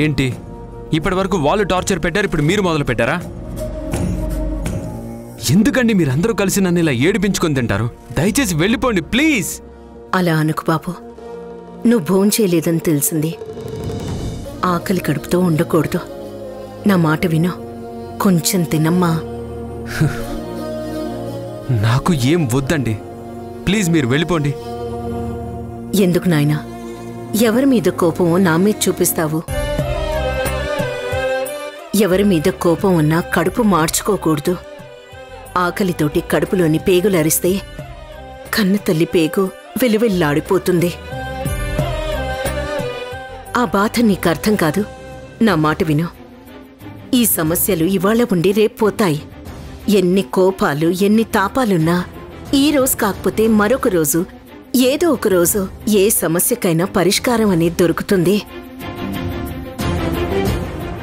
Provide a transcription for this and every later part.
ఏంటి? ఇప్పటి వరకు వాళ్ళు టార్చర్ పెట్టారు ఇప్పుడు మీరు మొదలు పెట్టారా? ఎందుకండి మీరందరూ కలిసి నన్ను ఇలా ఏడిపించుకొని తింటారు? దయచేసి వెళ్ళిపోండి ప్లీజ్! అలా అనుకు బాబు. నువ్వు భోంచేయలేదని తెలిసింది. ఆకలి కడుపుతో ఉండకూడదు. నా మాట విను. కొంచెం తినమ్మా. నాకు ఏం వద్దండి. ప్లీజ్ మీరు వెళ్ళిపోండి. ఎందుకు నాయనా? ఎవరి మీద కోపమో నా మీద చూపిస్తావు. ఎవరి మీద కోపం ఉన్నా కడుపు మార్చుకోకూడదు. ఆకలితోటి కడుపులోని పేగులు అరిస్తే తల్లి పేగు వెలువెల్లాడిపోతుంది. ఆ బాధ నీకు అర్థం కాదు. నా మాట విను. ఈ సమస్యలు ఇవాళ ఉండి రేపు పోతాయి. ఎన్ని కోపాలు ఎన్ని తాపాలున్నా ఈ రోజు కాకపోతే మరొక రోజు ఏదో ఒక రోజు ఏ సమస్యకైనా పరిష్కారం అనేది దొరుకుతుంది.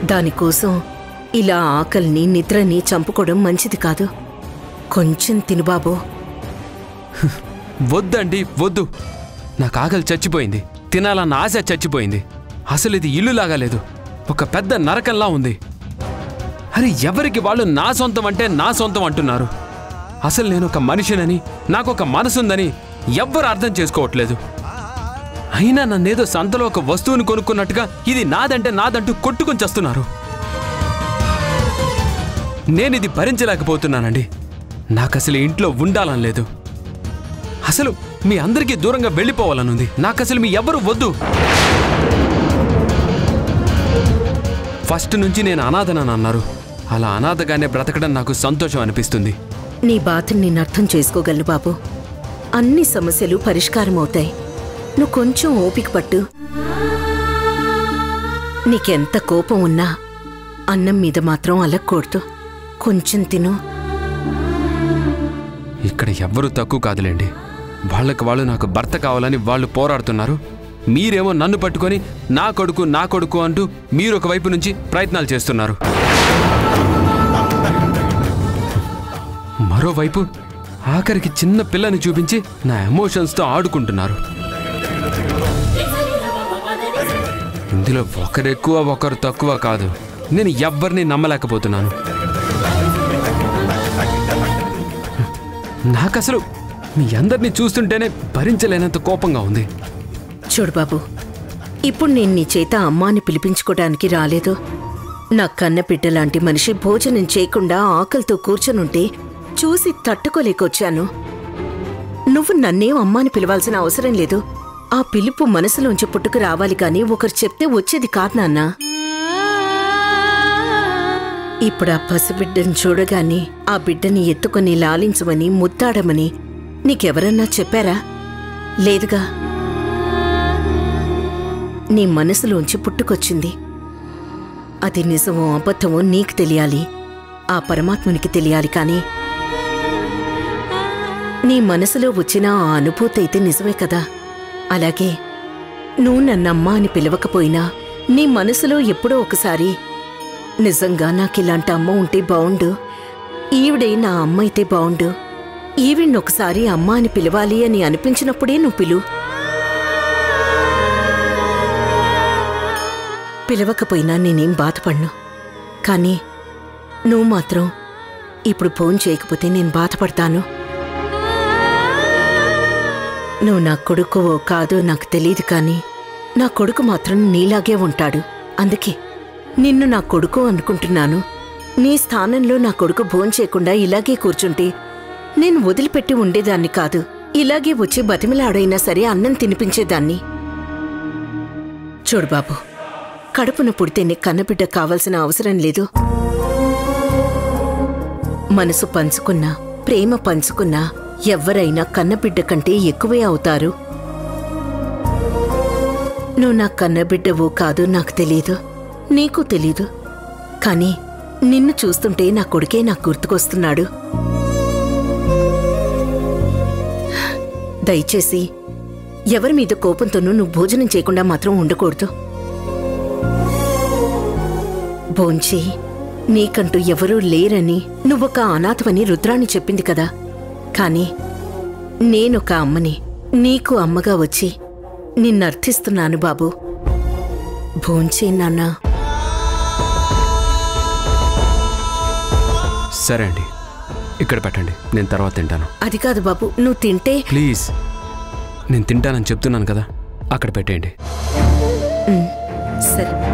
దానికోసం ఇలా ఆకలిని నిద్రని చంపుకోవడం మంచిది కాదు. కొంచెం తినుబాబు వద్దండి వద్దు. నాకు ఆకలి చచ్చిపోయింది. తినాలన్న ఆశ చచ్చిపోయింది. అసలు ఇది ఇల్లులాగా లేదు. ఒక పెద్ద నరకంలా ఉంది. అరే ఎవరికి వాళ్ళు నా సొంతం అంటే నా సొంతం అంటున్నారు? అసలు నేను ఒక మనిషినని నాకు ఒక మనసుందని ఎవ్వరు అర్థం చేసుకోవట్లేదు. అయినా నన్నేదో సంతలో ఒక వస్తువుని కొనుక్కున్నట్టుగా ఇది నాదంటే నాదంటూ కొట్టుకొని చేస్తున్నారు. నేను ఇది భరించలేకపోతున్నానండి. నాకు అసలు ఇంట్లో ఉండాలని లేదు. అసలు మీ అందరికీ దూరంగా వెళ్ళిపోవాలనుంది. నాకు అసలు మీ ఎవ్వరు వద్దు. ఫస్ట్ నుంచి నేను అనాథనని అన్నారు. అలా అనాథగానే బ్రతకడం నాకు సంతోషం అనిపిస్తుంది. నీ బాధను నేను అర్థం చేసుకోగలను బాబు. అన్ని సమస్యలు పరిష్కారం అవుతాయి నువ్వు కొంచెం ఓపిక పట్టు. నీకెంత కోపం ఉన్నా అన్నం మీద మాత్రం అలక్కూడదు. కొంచెం తిను. ఇక్కడ ఎవ్వరూ తక్కువ కాదులేండి. వాళ్ళకి వాళ్ళు నాకు భర్త కావాలని వాళ్ళు పోరాడుతున్నారు. మీరేమో నన్ను పట్టుకొని నా కొడుకు నా కొడుకు అంటూ మీరు ఒకవైపు నుంచి ప్రయత్నాలు చేస్తున్నారు. మరోవైపు ఆఖరికి చిన్న పిల్లని చూపించి నా ఎమోషన్స్తో ఆడుకుంటున్నారు. ఇందులో ఒకరెక్కువ ఒకరు తక్కువ కాదు. నేను ఎవ్వరిని నమ్మలేకపోతున్నాను. నాకసలు మీ అందరినీ చూస్తుంటేనే భరించలేనంత కోపంగా ఉంది. చూడు బాబు ఇప్పుడు నేను నీ చేత అమ్మాని పిలిపించుకోవడానికి రాలేదు. నా కన్న బిడ్డలాంటి మనిషి భోజనం చేయకుండా ఆకలితో కూర్చొనుంటే చూసి తట్టుకోలేకొచ్చాను. నువ్వు నన్నేం అమ్మాని పిలవాల్సిన అవసరం లేదు. ఆ పిలుపు మనసులోంచి పుట్టుకు రావాలి కానీ ఒకరు చెప్తే వచ్చేది కాదు నాన్నా. ఇప్పుడు ఆ పసిబిడ్డను చూడగానే ఆ బిడ్డని ఎత్తుకొని లాలించమని ముద్దాడమని నీకెవరన్నా చెప్పారా? లేదుగా. నీ మనసులోంచి పుట్టుకొచ్చింది. అది నిజమో అబద్ధమో నీకు తెలియాలి. ఆ పరమాత్మునికి తెలియాలి కానీ నీ మనసులో వచ్చిన ఆ అనుభూతి అయితే నిజమే కదా. అలాగే నువ్వు నన్నమ్మా అని పిలవకపోయినా నీ మనసులో ఎప్పుడో ఒకసారి నిజంగా నాకు ఇలాంటి అమ్మ ఉంటే బావుండు. ఈవిడే నా అమ్మ అయితే బావుండు. ఈవిడ్ని ఒకసారి అమ్మ అని పిలవాలి అని అనిపించినప్పుడే నువ్వు పిలు. పిలవకపోయినా నేనేం బాధపడ్ను. కానీ నువ్వు మాత్రం ఇప్పుడు ఫోన్ చేయకపోతే నేను బాధపడతాను. నువ్వు నా కొడుకువో కాదో నాకు తెలియదు కానీ నా కొడుకు మాత్రం నీలాగే ఉంటాడు. అందుకే నిన్ను నా కొడుకు అనుకుంటున్నాను. నీ స్థానంలో నా కొడుకు భోంచేయకుండా ఇలాగే కూర్చుంటే నేను వదిలిపెట్టి ఉండేదాన్ని కాదు. ఇలాగే వచ్చి బతిమిలాడైనా సరే అన్నం తినిపించేదాన్ని. చూడు బాబు కడుపున పుడితేనే కన్నబిడ్డ కావాల్సిన అవసరం లేదు. మనసు పంచుకున్నా ప్రేమ పంచుకున్నా ఎవ్వరైనా కన్నబిడ్డ కంటే ఎక్కువే అవుతారు. నువ్వు నా కన్నబిడ్డవో కాదో నాకు తెలీదు. నీకు తెలీదు. కానీ నిన్ను చూస్తుంటే నా కొడుకే నాకు గుర్తుకొస్తున్నాడు. దయచేసి ఎవరి మీద కోపంతోనూ నువ్వు భోజనం చేయకుండా మాత్రం ఉండకూడదు. భోంచి నీకంటూ ఎవరూ లేరని నువ్వొక అనాథమని రుద్రాన్ని చెప్పింది కదా. కానీ నేనొక అమ్మని నీకు అమ్మగా వచ్చి నిన్నర్థిస్తున్నాను బాబు. భోంచే నాన్నా. సరే అండి. ఇక్కడ పెట్టండి. నేను తర్వాత తింటాను. అది కాదు బాబు నువ్వు తింటే ప్లీజ్. నేను తింటానని చెప్తున్నాను కదా. అక్కడ పెట్టేయండి. సరే.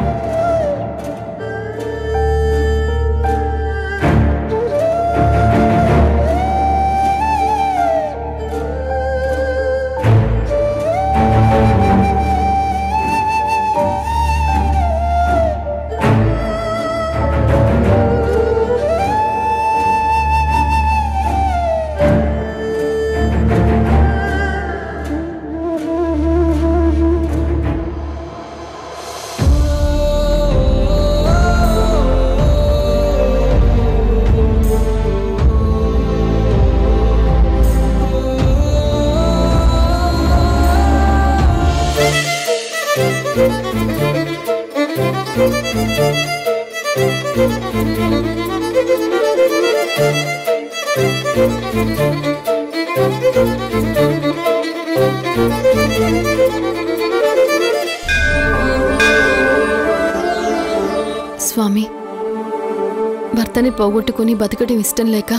పోగొట్టుకుని బతకడం ఇష్టం లేక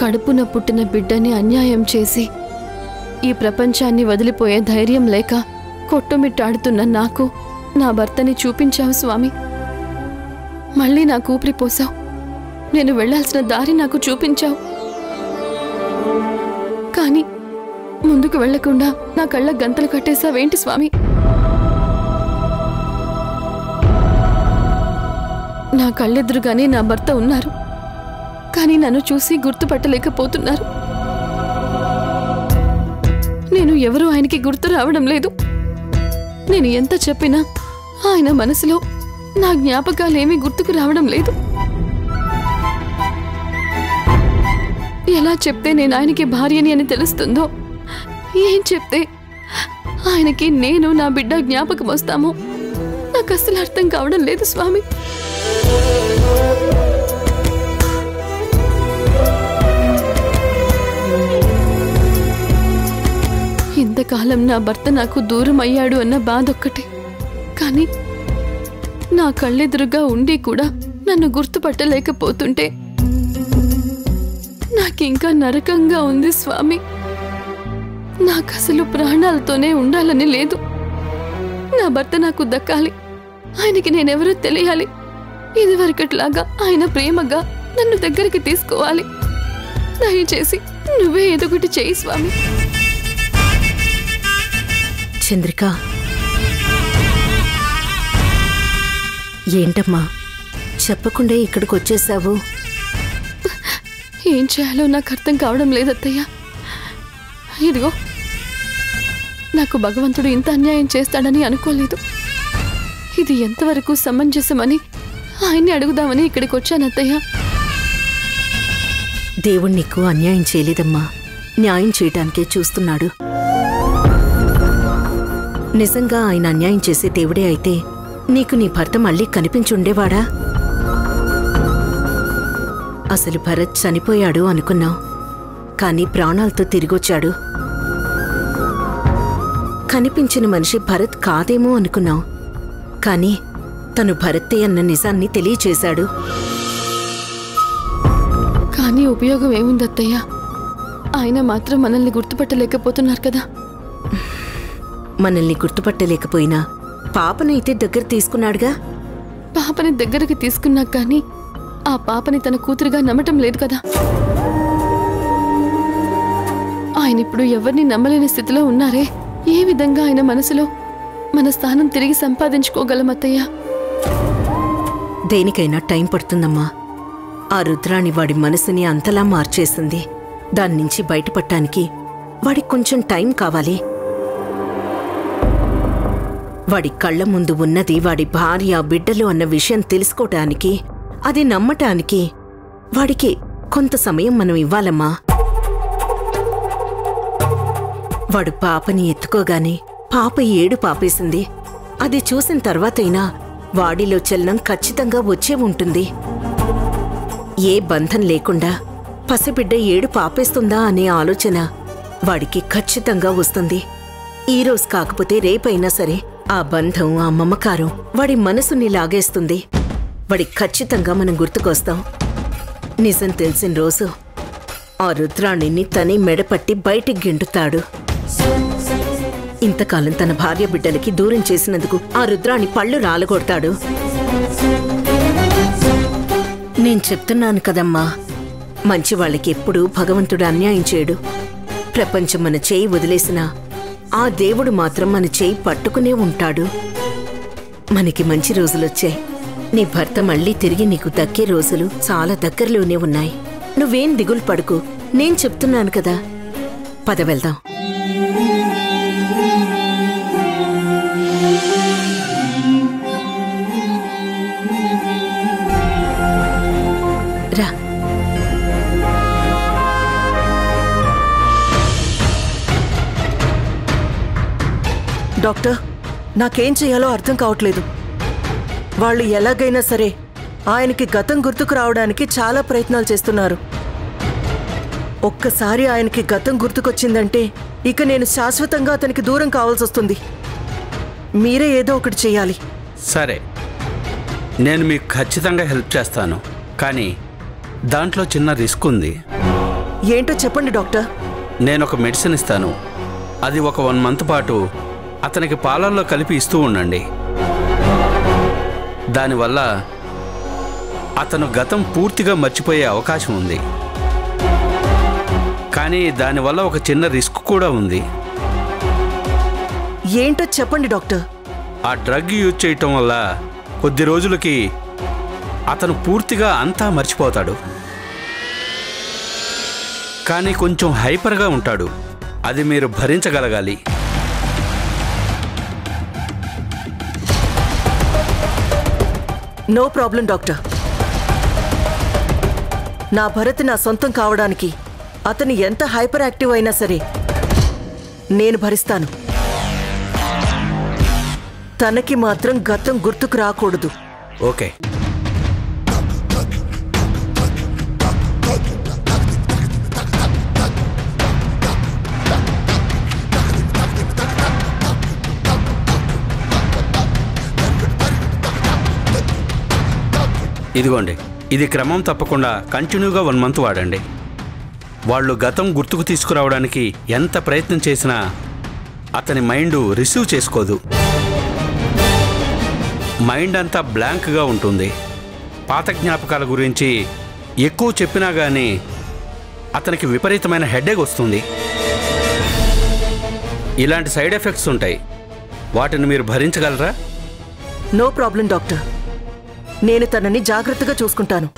కడుపున పుట్టిన బిడ్డని అన్యాయం చేసి ఈ ప్రపంచాన్ని వదిలిపోయే ధైర్యం లేక కొట్టుమిట్టాడుతున్న నాకు నా భర్తని చూపించావు స్వామి. మళ్ళీ నా ఊపిరి పోసావు. నేను వెళ్ళాల్సిన దారి నాకు చూపించావు. కానీ ముందుకు వెళ్ళకుండా నా కళ్ళ గంతలు కట్టేశావేంటి స్వామి? నా కళ్ళెదురుగానే నా భర్త ఉన్నారు. కానీ నన్ను చూసి గుర్తుపట్టలేకపోతున్నారు. నేను ఎవరు ఆయనకి గుర్తు రావడం లేదు. నేను ఎంత చెప్పినా ఆయన మనసులో నా జ్ఞాపకాలేమీ గుర్తుకు రావడం లేదు. ఎలా చెప్తే నేను ఆయనకి భార్యని అని తెలుస్తుందో ఏం చెప్తే ఆయనకి నేను నా బిడ్డ జ్ఞాపకం వస్తామో నాకు అస్సలు అర్థం కావడం లేదు స్వామి. ఇంతకాలం నా భర్త నాకు దూరం అయ్యాడు అన్న బాధ ఒక్కటే కానీ నా కళ్ళెదురుగా ఉండి కూడా నన్ను గుర్తుపట్టలేకపోతుంటే నాకింకా నరకంగా ఉంది స్వామి. నాకు అసలు ప్రాణాలతోనే ఉండాలని లేదు. నా భర్త నాకు దక్కాలి. ఆయనకి నేనెవరో తెలియాలి. ఇదివరకట్లాగా ఆయన ప్రేమగా నన్ను దగ్గరికి తీసుకోవాలి. దయచేసి నువ్వే ఏదో ఒకటి చేయి స్వామి. చంద్రిక. ఏంటమ్మా? చెప్పకుండా ఇక్కడికి వచ్చేసావు ఏం చేయాలో నాకు అర్థం కావడం లేదత్తయ్య. ఇదిగో. నాకు భగవంతుడు ఇంత అన్యాయం చేస్తాడని అనుకోలేదు. ఇది ఎంతవరకు సమంజసమని ఆయన్ని అడుగుదామని ఇక్కడికి వచ్చాను అత్తయ్య. దేవుడు నీకు అన్యాయం చేయలేదమ్మా. న్యాయం చేయటానికే చూస్తున్నాడు. నిజంగా ఆయన అన్యాయం చేసే దేవుడే అయితే నీకు నీ భర్త మళ్ళీ కనిపించుండేవాడా అసలు భరత్ చనిపోయాడు అనుకున్నావు. కానీ ప్రాణాలతో తిరిగొచ్చాడు. కనిపించిన మనిషి భరత్ కాదేమో అనుకున్నావు. కానీ తను భరత్తే అన్న నిజాన్ని తెలియచేశాడు. కానీ ఉపయోగం ఏముంది అత్తయ్య? ఆయన మాత్రం మనల్ని గుర్తుపట్టలేకపోతున్నారు కదా. మనల్ని గుర్తుపట్టలేకపోయినా పాపనైతే దగ్గర తీసుకున్నాడుగా? పాపని దగ్గరికి తీసుకున్నాక కానీ ఆ పాపని తన కూతురుగా నమ్మటం లేదు కదా. ఆయన ఇప్పుడు ఎవరిని నమ్మలేని స్థితిలో ఉన్నారే? ఏ విధంగా ఆయన మనసులో మన స్థానం తిరిగి సంపాదించుకోగలం అత్తయ్య? దేనికైనా టైం పడుతుందమ్మా. ఆ రుద్రాణి వాడి మనసుని అంతలా మార్చేసింది. దాని నుంచి బయటపడటానికి వాడికి కొంచెం టైం కావాలి. వాడి కళ్ళ ముందు ఉన్నది వాడి భార్య బిడ్డలు అన్న విషయం తెలుసుకోటానికి అది నమ్మటానికి వాడికి కొంత సమయం మనం ఇవ్వాలమ్మా. వాడు పాపని ఎత్తుకోగానే పాప ఏడు పాపేసింది అది చూసిన తర్వాతైనా వాడిలో చలనం ఖచ్చితంగా వచ్చే ఉంటుంది. ఏ బంధం లేకుండా పసిబిడ్డ ఏడు పాపేస్తుందా అనే ఆలోచన వాడికి ఖచ్చితంగా వస్తుంది. ఈ రోజు కాకపోతే రేపైనా సరే ఆ బంధం ఆ మమకారం వాడి మనసుని లాగేస్తుంది. వాడికి ఖచ్చితంగా మనం గుర్తుకొస్తాం. నిజం తెలిసిన రోజు ఆ రుద్రాణిని తనే మెడపట్టి బయటికి గిండుతాడు. ఇంతకాలం తన భార్య బిడ్డలకి దూరం చేసినందుకు ఆ రుద్రాణి పళ్ళు రాలగొడతాడు. నేను చెప్తున్నాను కదమ్మా మంచి వాళ్ళకి ఎప్పుడూ భగవంతుడు అన్యాయం చేయడు. ప్రపంచం మన చేయి వదిలేసినా ఆ దేవుడు మాత్రం మన చేయి పట్టుకునే ఉంటాడు. మనకి మంచి రోజులొచ్చాయి నీ భర్త మళ్ళీ తిరిగి నీకు దక్కే రోజులు చాలా దగ్గరలోనే ఉన్నాయి. నువ్వేం దిగులు పడుకు నేను చెప్తున్నాను కదా. పద వెళ్దాం. డాక్టర్ నాకేం చేయాలో అర్థం కావట్లేదు. వాళ్ళు ఎలాగైనా సరే ఆయనకి గతం గుర్తుకు రావడానికి చాలా ప్రయత్నాలు చేస్తున్నారు. ఒక్కసారి ఆయనకి గతం గుర్తుకొచ్చిందంటే ఇక నేను శాశ్వతంగా అతనికి దూరం కావాల్సి వస్తుంది. మీరే ఏదో ఒకటి చేయాలి. సరే. నేను మీకు ఖచ్చితంగా హెల్ప్ చేస్తాను. కానీ దాంట్లో చిన్న రిస్క్ ఉంది. ఏంటో చెప్పండి డాక్టర్. నేను ఒక మెడిసిన్ ఇస్తాను. అది ఒక వన్ మంత్ పాటు అతనికి పాలల్లో కలిపి ఇస్తూ ఉండండి. దానివల్ల అతను గతం పూర్తిగా మర్చిపోయే అవకాశం ఉంది. కానీ దానివల్ల ఒక చిన్న రిస్క్ కూడా ఉంది. ఏంటో చెప్పండి డాక్టర్. ఆ డ్రగ్ యూజ్ చేయటం వల్ల కొద్ది రోజులకి అతను పూర్తిగా అంతా మర్చిపోతాడు. కానీ కొంచెం హైపర్గా ఉంటాడు. అది మీరు భరించగలగాలి. నో ప్రాబ్లం డాక్టర్ నా భరత్ నా సొంతం కావడానికి అతను ఎంత హైపర్ యాక్టివ్ అయినా సరే నేను భరిస్తాను. తనకి మాత్రం గతం గుర్తుకు రాకూడదు. ఓకే ఇదిగోండి ఇది క్రమం తప్పకుండా కంటిన్యూగా వన్ మంత్ వాడండి. వాళ్ళు గతం గుర్తుకు తీసుకురావడానికి ఎంత ప్రయత్నం చేసినా అతని మైండ్ రిసీవ్ చేసుకోదు. మైండ్ అంతా బ్లాంక్గా ఉంటుంది. పాత జ్ఞాపకాల గురించి ఎక్కువ చెప్పినా కానీ అతనికి విపరీతమైన హెడేక్ వస్తుంది. ఇలాంటి సైడ్ ఎఫెక్ట్స్ ఉంటాయి. వాటిని మీరు భరించగలరా? No problem doctor. నేను తనని జాగ్రత్తగా చూసుకుంటాను.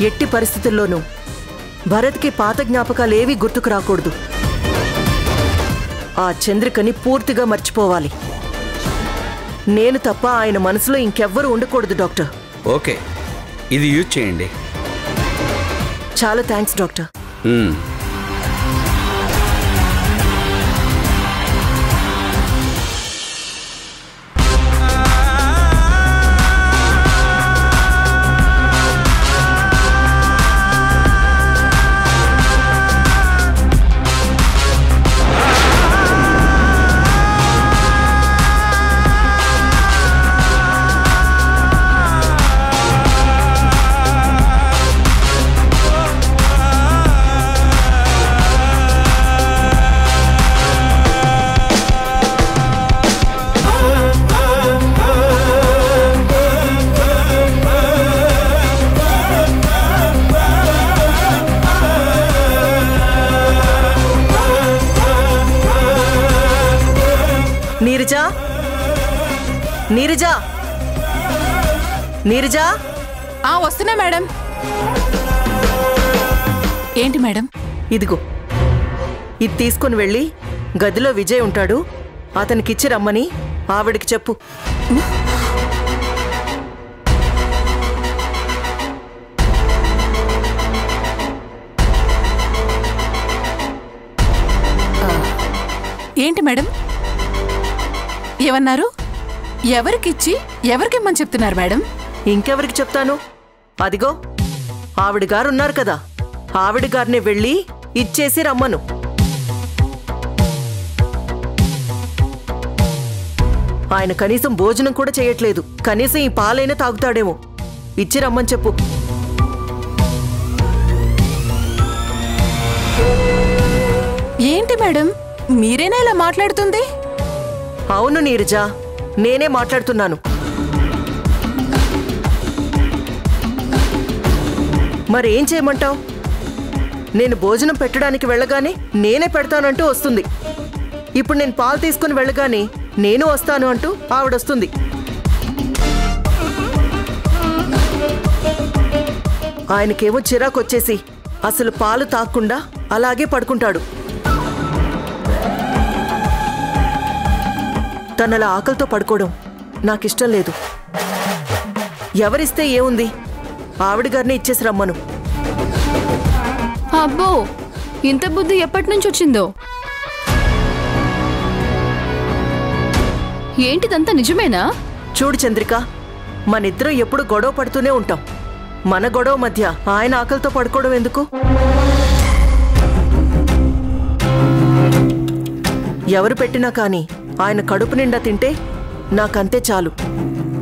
ఎట్టి పరిస్థితుల్లోనూ భరత్కి పాత జ్ఞాపకాలు ఏవీ గుర్తుకు రాకూడదు. ఆ చంద్రికని పూర్తిగా మర్చిపోవాలి. నేను తప్ప ఆయన మనసులో ఇంకెవ్వరూ ఉండకూడదు డాక్టర్. ఓకే. ఇది యూజ్ చేయండి. చాలా థ్యాంక్స్ డాక్టర్. నీరజా. నీరజా? ఆ వస్తున్నా మేడం. ఏంటి మేడం? ఇదిగో. ఇది తీసుకుని వెళ్ళి గదిలో విజయ్ ఉంటాడు. అతనికిచ్చి రమ్మని ఆవిడికి చెప్పు. ఏంటి మేడం? ఏమన్నారు? ఎవరికిచ్చి ఎవరికిమ్మని చెప్తున్నారు మేడం? ఇంకెవరికి చెప్తాను? అదిగో ఆవిడ గారు ఉన్నారు కదా. ఆవిడ గారిని వెళ్ళి ఇచ్చేసి రమ్మను. ఆయన కనీసం భోజనం కూడా చేయట్లేదు. కనీసం ఈ పాలైనా తాగుతాడేమో. ఇచ్చి రమ్మని చెప్పు. ఏంటి మేడం? మీరేనా ఇలా మాట్లాడుతుంది? అవును నీరజ. నేనే మాట్లాడుతున్నాను. మరేం చేయమంటావు? నేను భోజనం పెట్టడానికి వెళ్ళగానే నేనే పెడతానంటూ వస్తుంది. ఇప్పుడు నేను పాలు తీసుకుని వెళ్ళగానే నేను వస్తాను అంటూ ఆవిడొస్తుంది. ఆయనకేమో చిరాకొచ్చేసి అసలు పాలు తాక్కుండా అలాగే పడుకుంటాడు. తనలా ఆకలితో పడుకోవడం నాకిష్టం లేదు. ఎవరిస్తే ఏముంది? ఆవిడ గారిని ఇచ్చేసి రమ్మను. అబ్బో ఇంత బుద్ధి ఎప్పటి నుంచి వచ్చిందో? ఏంటిదంతా నిజమేనా? చూడు చంద్రిక మనిద్దరం ఎప్పుడు గొడవ పడుతూనే ఉంటాం. మన గొడవ మధ్య ఆయన ఆకలితో పడుకోవడం ఎందుకు? ఎవరు పెట్టినా కానీ ఆయన కడుపు నిండా తింటే నాకంతే చాలు.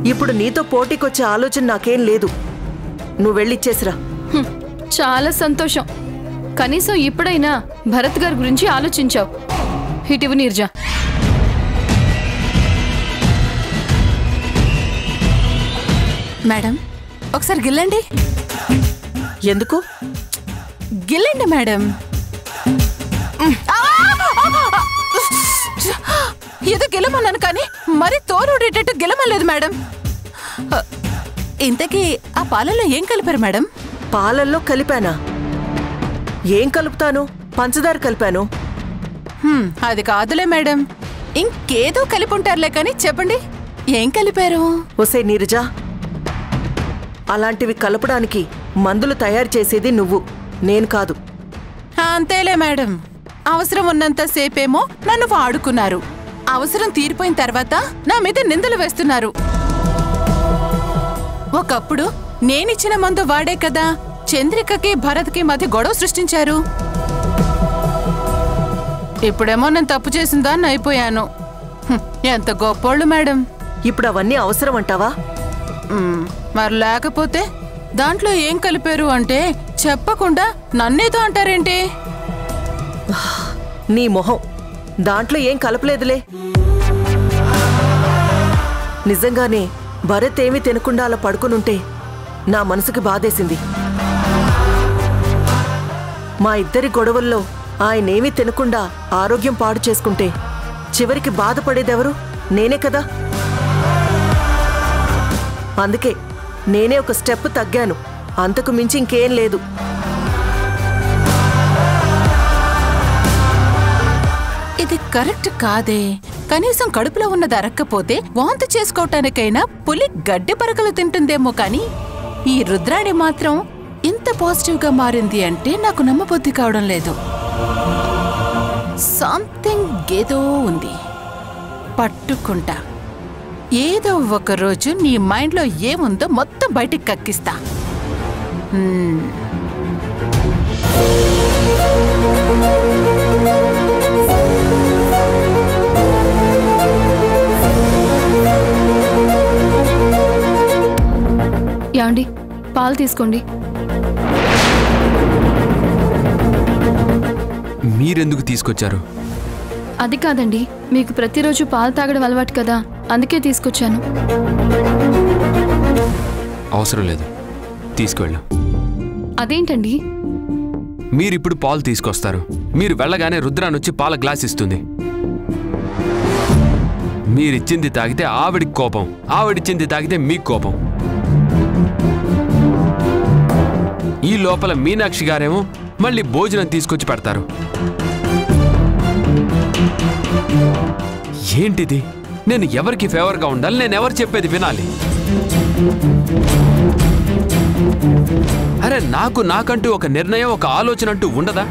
ఇప్పుడు నీతో పోటీకొచ్చే ఆలోచన నాకేం లేదు. నువ్వు వెళ్ళిచ్చేసిరా చాలా సంతోషం. కనీసం ఇప్పుడైనా భరత్ గారి గురించి ఆలోచించావు. ఇటివు నీర్జా. మేడం ఒకసారి గిల్లండి. ఎందుకు? గిల్లండి మేడం! ఏదో గిలమన్నాను కానీ మరి తోలుడేటట్టు గిలమలేదు మేడం. ఇంతకీ ఆ పాలలో ఏం కలిపారు మేడం? పాలల్లో కలిపానా? ఏం కలుపుతాను? పంచదార కలిపాను. అది కాదులే మేడం. ఇంకేదో కలిపి ఉంటారులే కానీ చెప్పండి ఏం కలిపారు? ఒసే నీరజా అలాంటివి కలపడానికి మందులు తయారు చేసేది నువ్వు నేను కాదు. అంతేలే మేడం. అవసరం ఉన్నంత సేపేమో నన్ను వాడుకున్నారు. అవసరం తీరిపోయిన తర్వాత నా మీద నిందలు వేస్తున్నారు. ఒకప్పుడు నేనిచ్చిన మందు వాడే కదా చంద్రికకి భరత్కి మధ్య గొడవ సృష్టించారు. ఇప్పుడేమో నేను తప్పు చేసిందాన్ని అయిపోయాను. ఎంత గొప్పోళ్ళు మేడం. ఇప్పుడు అవన్నీ అవసరం అంటావా? మరి లేకపోతే దాంట్లో ఏం కలిపారు అంటే చెప్పకుండా నన్నేదో అంటారేంటి? నీ మొహం. దాంట్లో ఏం కలపలేదులే. నిజంగానే భరత్ ఏమీ తినకుండా అలా పడుకునుంటే నా మనసుకి బాధేసింది. మా ఇద్దరి గొడవల్లో ఆయనేమీ తినకుండా ఆరోగ్యం పాడు చేసుకుంటే చివరికి బాధపడేదెవరు? నేనే కదా. అందుకే నేనే ఒక స్టెప్ తగ్గాను. అంతకు మించి ఇంకేం లేదు. అది కరెక్ట్ కాదే. కనీసం కడుపులో ఉన్నది అరక్కపోతే వాంతి చేసుకోవటానికైనా పులి గడ్డి పరకలు తింటుందేమో కానీ ఈ రుద్రాణి మాత్రం ఇంత పాజిటివ్గా మారింది అంటే నాకు నమ్మబుద్ధి కావడం లేదు. సంథింగ్ ఏదో ఉంది. పట్టుకుంటా. ఏదో ఒక రోజు నీ మైండ్లో ఏముందో మొత్తం బయటికి కక్కిస్తా. యాండి పాలు తీసుకోండి. మీరెందుకు తీసుకొచ్చారు? అది కాదండి మీకు ప్రతిరోజు పాలు తాగడం అలవాటు కదా అందుకే తీసుకొచ్చాను. అవసరం లేదు తీసుకువెళ్ళు అదేంటండి? మీరిప్పుడు పాలు తీసుకొస్తారు మీరు వెళ్ళగానే రుద్రానొచ్చి పాల గ్లాస్ ఇస్తుంది. మీరిచ్చింది తాగితే ఆవిడికి కోపం ఆవిడిచ్చింది తాగితే మీకు కోపం. ఈ లోపల మీనాక్షి గారేమో మళ్ళీ భోజనం తీసుకొచ్చి పెడతారు. ఏంటిది? నేను ఎవరికి ఫేవర్గా ఉండాలి? నేను ఎవరు చెప్పేది వినాలి? అరే నాకు నాకంటూ ఒక నిర్ణయం ఒక ఆలోచన అంటూ ఉండదా?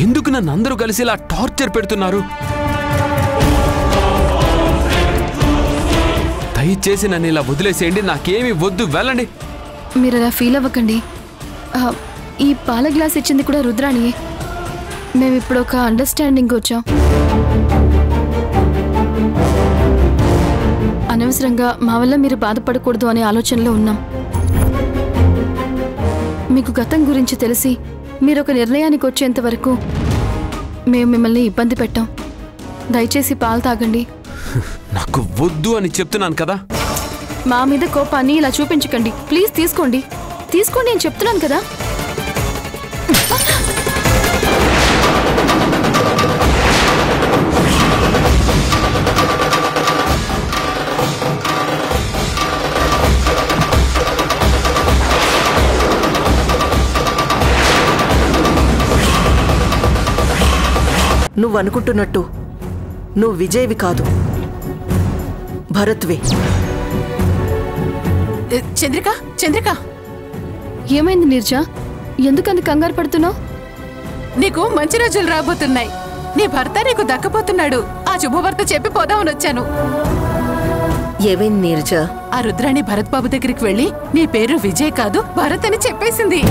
ఎందుకు నన్ను అందరూ కలిసి ఇలా టార్చర్ పెడుతున్నారు? దయచేసి నన్ను ఇలా వదిలేసేయండి. నాకేమీ వద్దు. వెళ్ళండి. మీరు అలా ఫీల్ అవ్వకండి. ఈ పాల గ్లాస్ ఇచ్చింది కూడా రుద్రాణి మేము ఇప్పుడు ఒక అండర్స్టాండింగ్ వచ్చాం. అనవసరంగా మా వల్ల మీరు బాధపడకూడదు అనే ఆలోచనలో ఉన్నాం. మీకు గతం గురించి తెలిసి మీరు ఒక నిర్ణయానికి వచ్చేంత వరకు మేము మిమ్మల్ని ఇబ్బంది పెట్టాం. దయచేసి పాలు తాగండి. నాకు వద్దు అని చెప్తున్నాను కదా. మా మీద కోపాన్ని ఇలా చూపించకండి. ప్లీజ్ తీసుకోండి. తీసుకోండి నేను చెప్తున్నాను కదా. నువ్వు అనుకుంటున్నట్టు నువ్వు విజయ్వి కాదు. భరత్వే. చంద్రిక? చంద్రిక? ఏమైంది నీర్జా? ఎందుకంత కంగారు పడుతున్నావు? నీకు మంచి రోజులు రాబోతున్నాయి. నీ భర్త నీకు దక్కబోతున్నాడు ఆ శుభవార్త చెప్పి పోదామని వచ్చాను. ఏవైంది నీరజ? ఆ రుద్రాణి భరత్ బాబు దగ్గరికి వెళ్ళి నీ పేరు విజయ్ కాదు భరత్ అని చెప్పేసింది.